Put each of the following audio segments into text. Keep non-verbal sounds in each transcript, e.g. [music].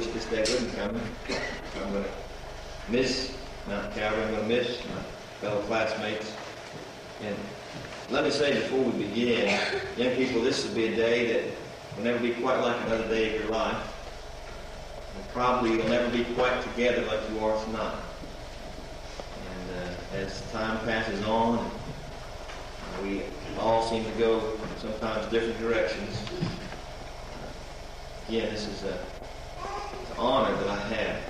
this day wouldn't come. I'm going to miss Mount Calvary. I'm going to miss my fellow classmates. And let me say before we begin, young people, this will be a day that will never be quite like another day of your life. And probably you'll never be quite together like you are tonight. And uh, as time passes on, we all seem to go sometimes different directions. Again, this is a, an honor that I have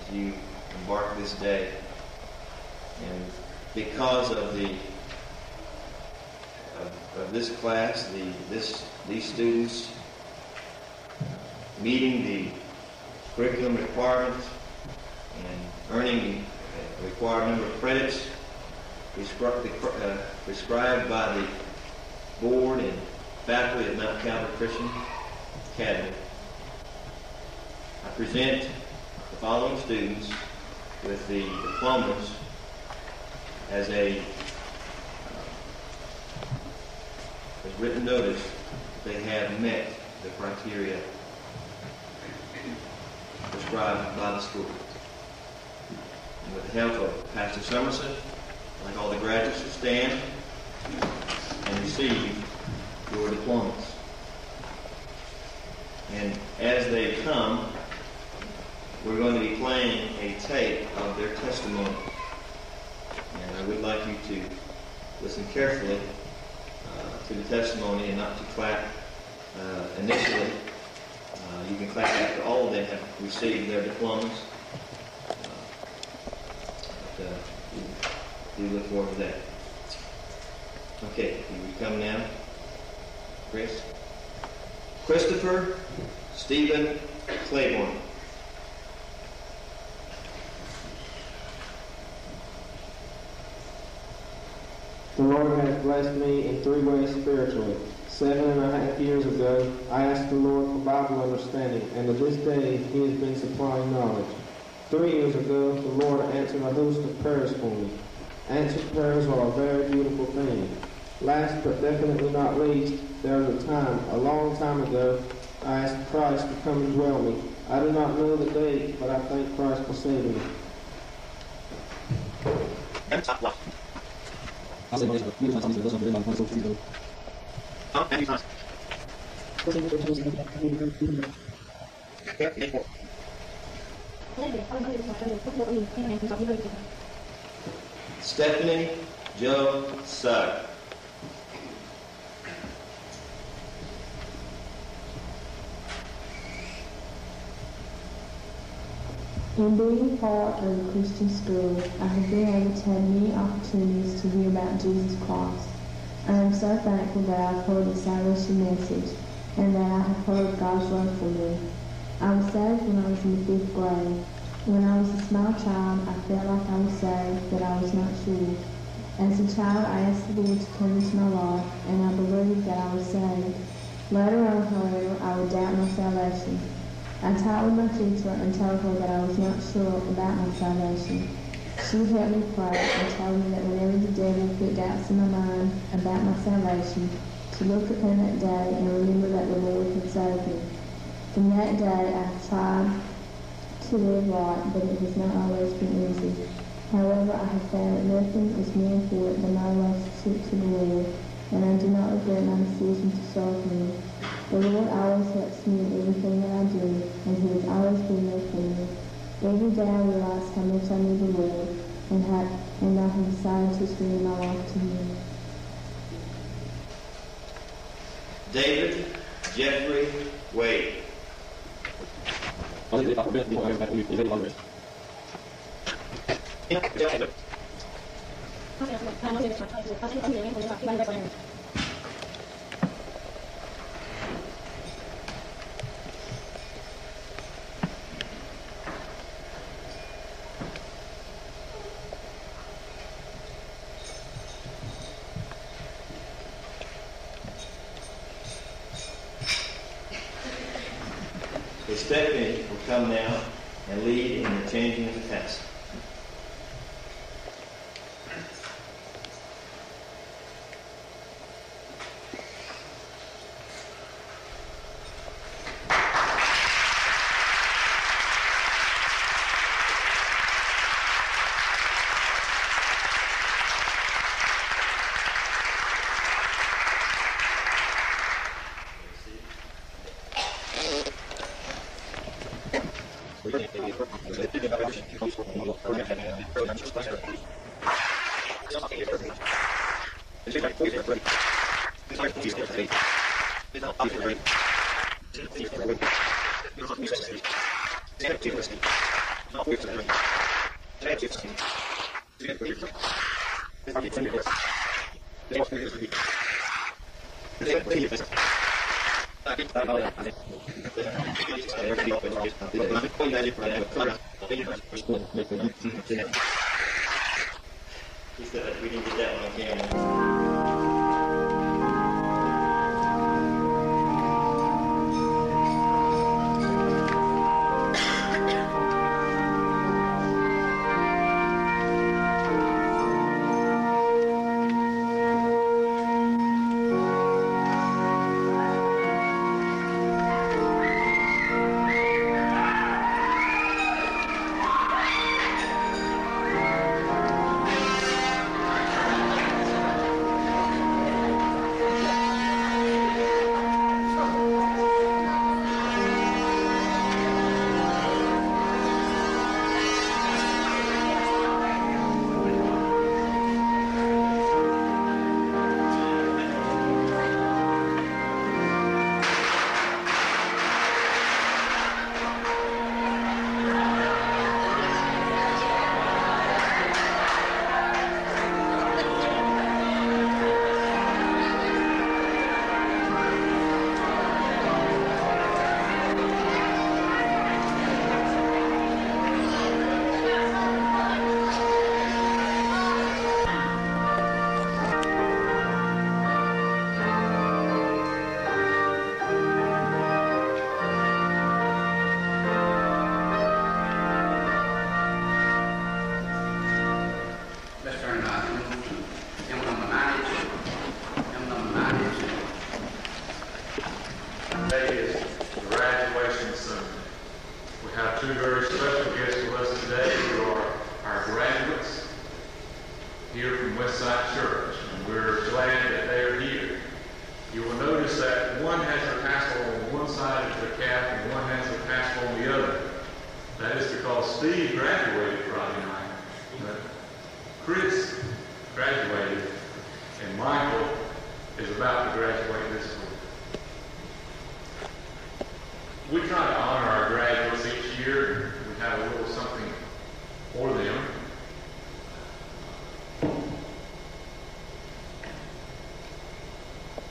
as you embark this day. And because of the of, of this class, the this these students meeting the curriculum requirements and earning the required number of credits prescribed, uh, prescribed by the board and faculty at Mount Calvary Christian Academy. Present the following students with the diplomas as a uh, as written notice that they have met the criteria prescribed by the school. And with the help of Pastor Somerset, I'd like all the graduates to stand and receive your diplomas. And as they come, we're going to be playing a tape of their testimony. And I would like you to listen carefully uh, to the testimony and not to clap uh, initially. Uh, you can clap after all of them have received their diplomas. Uh, but, uh, we look forward to that. Okay, you come now. Chris. Christopher Stephen Claiborne. The Lord has blessed me in three ways spiritually. Seven and a half years ago, I asked the Lord for Bible understanding, and to this day, He has been supplying knowledge. Three years ago, the Lord answered a host of prayers for me. Answered prayers are a very beautiful thing. Last but definitely not least, there was a time, a long time ago, I asked Christ to come and dwell me. I do not know the date, but I thank Christ for saving me. Stephanie Joe Sugg. In being part of the Christian school, I have been able to have many opportunities to hear about Jesus Christ. I am so thankful that I have heard the salvation message and that I have heard God's love for me. I was saved when I was in the fifth grade. When I was a small child, I felt like I was saved, but I was not sure. As a child, I asked the Lord to come into my life, and I believed that I was saved. Later on, however, I would doubt my salvation. I with my teacher and told her that I was not sure about my salvation. She helped me pray and told me that whenever the devil put doubts in my mind about my salvation, to look upon that day and remember that the Lord had saved me. From that day, I tried to live right, but it has not always been easy. However, I have found that nothing is more important than my relationship to the Lord, and I do not regret my decision to serve Him. The Lord always helps me in everything that I do, and He has always been there for me. Every day I realize how much I need the Lord, and, how, and I have decided to surrender my life to Him. David Jeffrey Wade. So me will come now and lead in the changing of the text. He said we didn't get that on camera.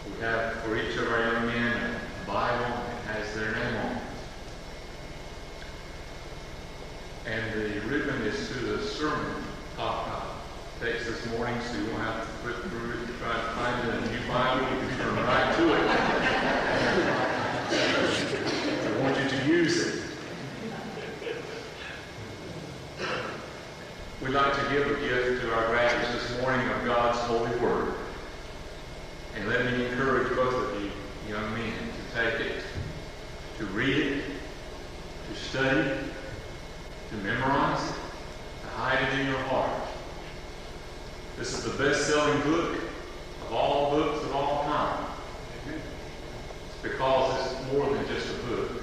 We have for each of our young men a Bible that has their name on it. And the ribbon is to the sermon top text this morning, so you won't have to flip through it and try to find it in a new Bible. You can turn right to it. I want you to use it. We'd like to give a gift to our graduates this morning of God's holy word. And let me encourage both of you, young men, to take it, to read it, to study it, to memorize it, to hide it in your heart. This is the best-selling book of all books of all time. It's because it's more than just a book.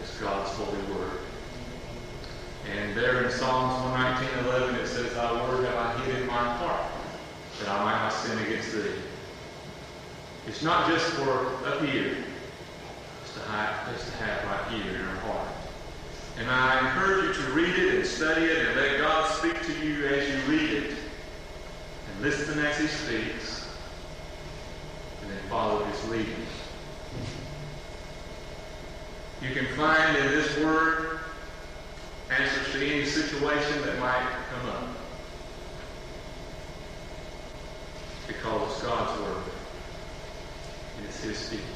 It's God's holy word. And there in Psalms 119:11 it says, Thy word have I hid in my heart, that I might not sin against thee. It's not just for up here. It's to have, it's to have right here in our heart. And I encourage you to read it and study it and let God speak to you as you read it. And listen as He speaks. And then follow His leading. You can find in this word answers to any situation that might come up. Because God's word. And it's His speaking.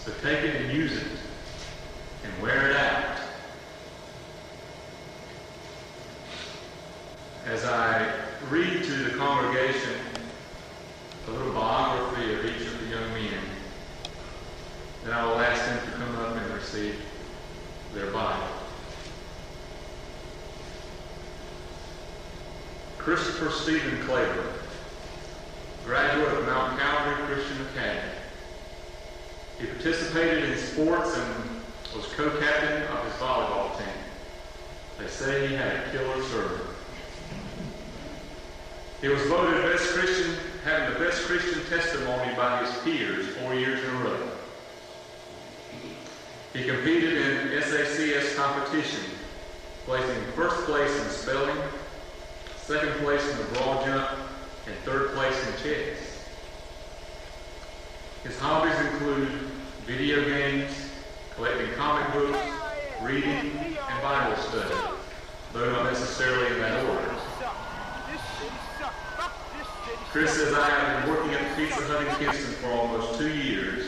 So take it and use it and wear it out. As I read to the congregation a little biography of each of the young men, then I will ask them to come up and receive their Bible. Christopher Stephen Claver, graduate of Mount Calvary Christian Academy. He participated in sports and was co-captain of his volleyball team. They say he had a killer serve. He was voted best Christian, having the best Christian testimony by his peers four years in a row. He competed in SACS competition, placing first place in spelling, second place in the broad jump, and third place in chess. His hobbies include video games, collecting comic books, reading, and Bible study, though not necessarily in that order. Chris says I have been working at Pizza Hut in Kinston for almost two years,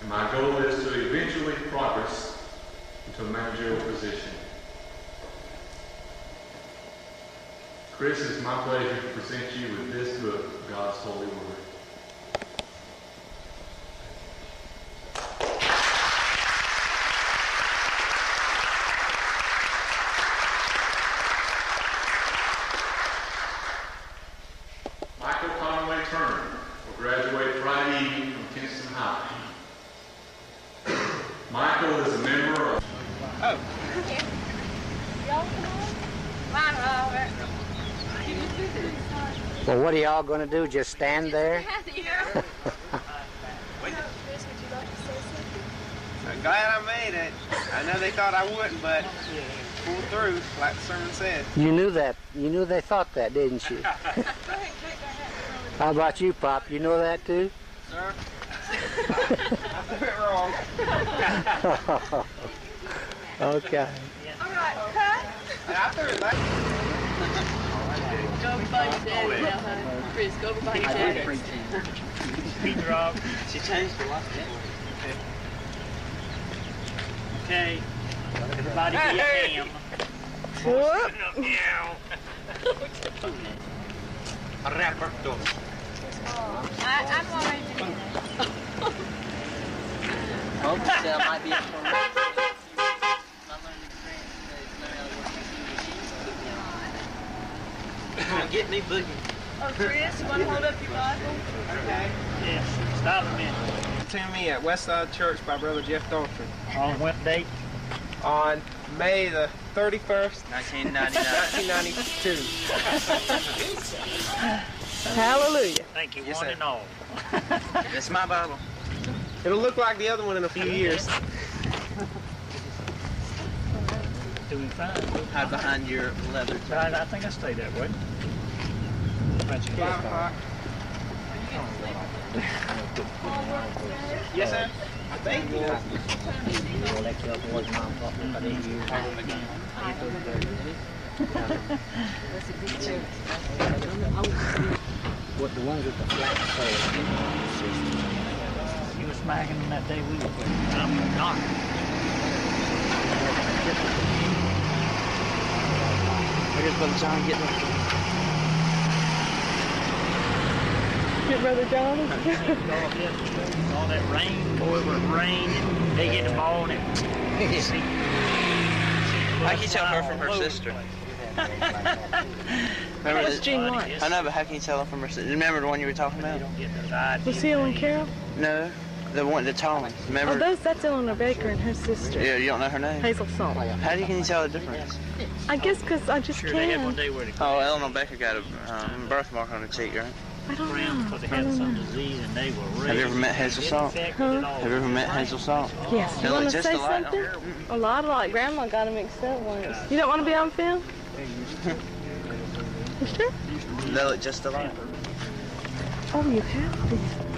and my goal is to eventually progress into a managerial position. Chris, it's my pleasure to present you with this book, God's Holy Word. Michael Conway Turner will graduate Friday evening from Kinston High. Michael is a member of Well, what are y'all going to do? Just stand there? [laughs] I'm glad I made it. I know they thought I wouldn't, but pulled through, like the sermon said. You knew that. You knew they thought that, didn't you? [laughs] How about you, Pop? You know that too? Sir, I threw it wrong. okay. And I threw it back. Go everybody daddy now, huh? Chris, go. She changed the last name. Okay. Everybody be oh. a [laughs] ham. I, I'm already Hope oh, there might be a [laughs] Get me boogie. Oh, Chris, you want to hold up your Bible? Okay. Yes. Stop a minute. To me at Westside Church by Brother Jeff Dalton On what date? on May the 31st, 1992. [laughs] Hallelujah. Thank you, Yes, one sir. and all. That's my Bible. It'll look like the other one in a few years. Doing fine. Hide behind your leather. I, I think I stay that way. Bunch of. Yes, sir. I think you. What the ones with the flat soul. You were smacking them that day we were. I'm not. Where's Brother John getting up? Your brother John? All that rain, boy, it was raining. They get the ball and it. See, How can you tell her from her sister? [laughs] Remember That's Gene White. I know, but how can you tell her from her sister? Remember the one you were talking about? don't get those ideas. Was he and Carol? No, the one, the tall one. Oh, Remember? those, that's Eleanor Baker and her sister, Yeah, you don't know her name. Hazel Salt. How do you, can you tell the difference? I guess because I just Sure, they had one can. day where they Oh, Eleanor Becker got a um, birthmark on her cheek, right? I don't around because they had some know. disease and they were ready. Have you ever met Hazel Salt? Huh? Have you ever met Hazel Salt? Yes. They You want to say something? don't A lot of like grandma got him mixed up once. You don't want to be on film? [laughs] You sure? They look just alike. Oh, you have to.